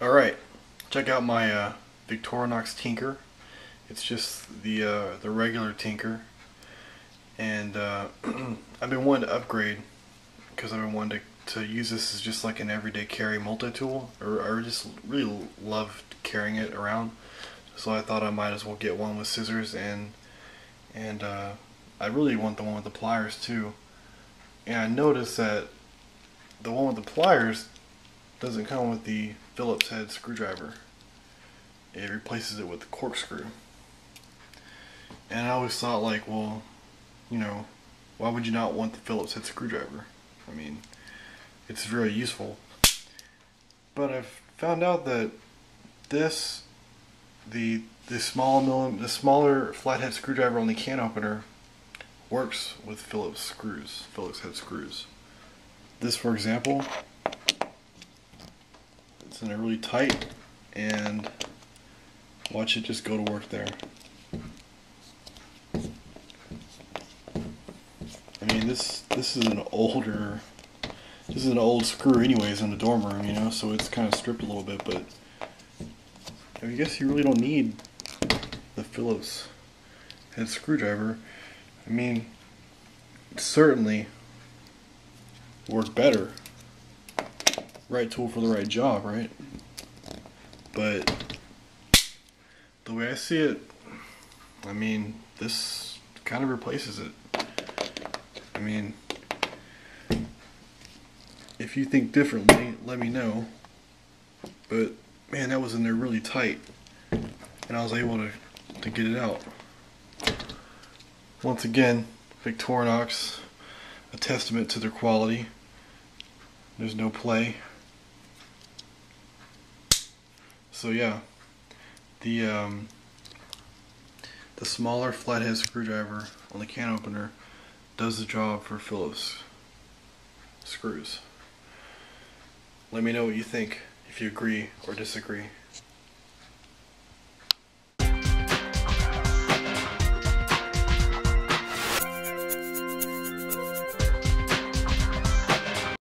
Alright, check out my uh, Victorinox Tinker. It's just the uh, the regular Tinker. And uh, I've been wanting to upgrade because I've been wanting to, to use this as just like an everyday carry multi-tool. Or, or just really love carrying it around. So I thought I might as well get one with scissors and and uh, I really want the one with the pliers too. And I noticed that the one with the pliers doesn't come with the Phillips head screwdriver. It replaces it with the corkscrew. And I always thought like, well, you know, why would you not want the Phillips head screwdriver? I mean, it's very useful. But I've found out that this, the the small millim, the smaller flathead screwdriver on the can opener, works with Phillips screws, Phillips head screws. This, for example, it's in a really tight and watch it just go to work there. I mean this this is an older this is an old screw anyways in the dorm room, you know, so it's kind of stripped a little bit, but I guess you really don't need the Phillips head screwdriver. I mean, certainly work better right tool for the right job, right? But the way I see it, I mean, this kind of replaces it. I mean, if you think differently, let me know. But man, that was in there really tight, and I was able to to get it out. Once again, Victorinox, a testament to their quality. There's no play. So yeah, the um, the smaller flathead screwdriver on the can opener does the job for Phillips screws. Let me know what you think, if you agree or disagree.